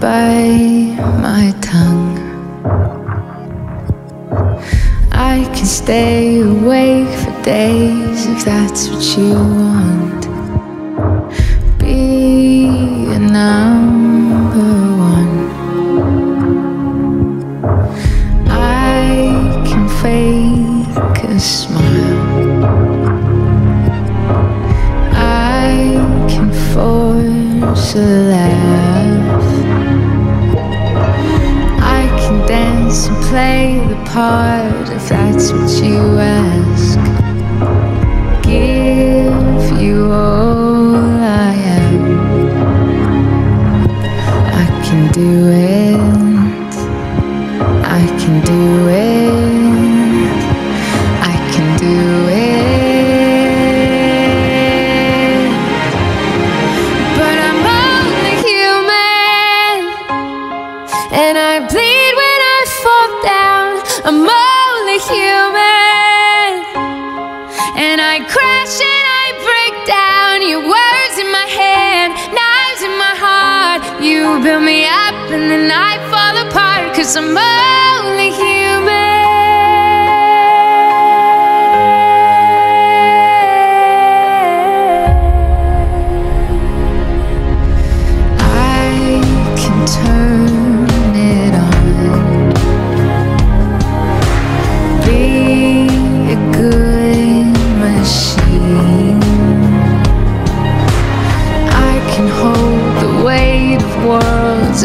by my tongue. I can stay awake for days if that's what you want. Be a number one. I can fake a smile. I can force a play the part if that's what you ask. And I crash and I break down. Your words in my head, knives in my heart. You build me up and then I fall apart. Cause I'm only human.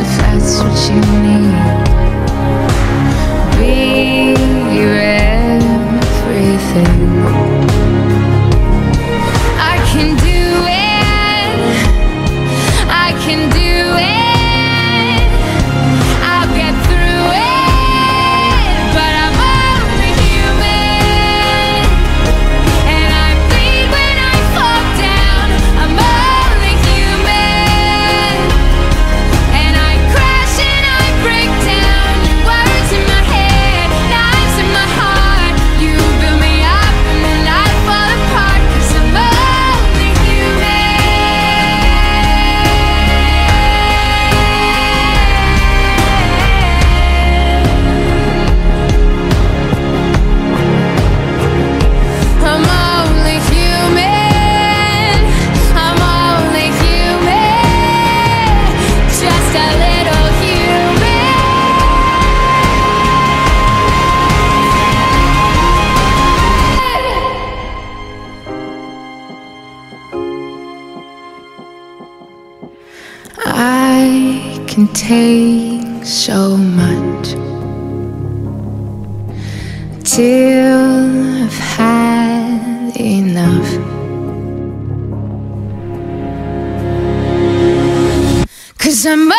If that's what you need. Be everything. Can take so much till I've had enough. Cause I'm